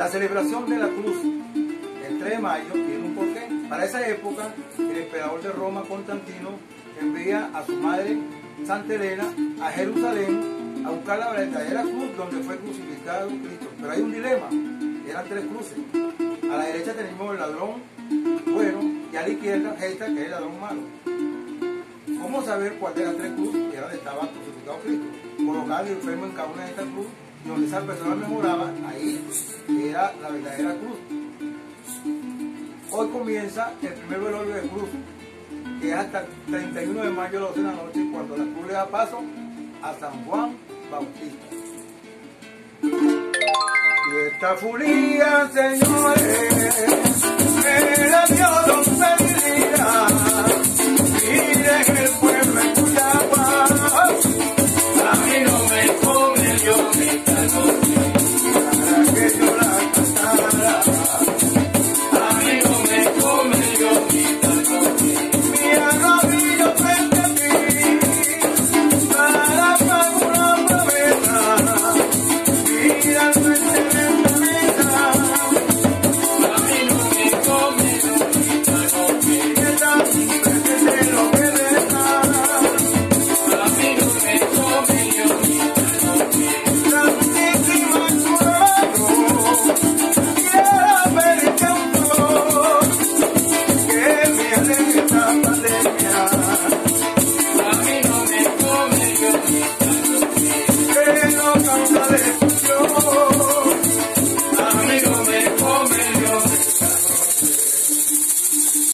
La celebración de la cruz, el 3 de mayo, tiene un porqué. Para esa época, el emperador de Roma, Constantino, envía a su madre Santa Elena a Jerusalén a buscar la verdadera cruz donde fue crucificado Cristo. Pero hay un dilema, eran tres cruces. A la derecha tenemos el ladrón bueno y a la izquierda esta que es el ladrón malo. ¿Cómo saber cuál de las tres cruces era donde estaba crucificado Cristo? Colocar el enfermo en cada una de estas cruces y donde esa persona mejoraba, ahí la verdadera cruz. Hoy comienza el primer velorio de cruz, que es hasta el 31 de mayo a las 12 de la noche, cuando la cruz le da paso a San Juan Bautista. Y esta furia, señores,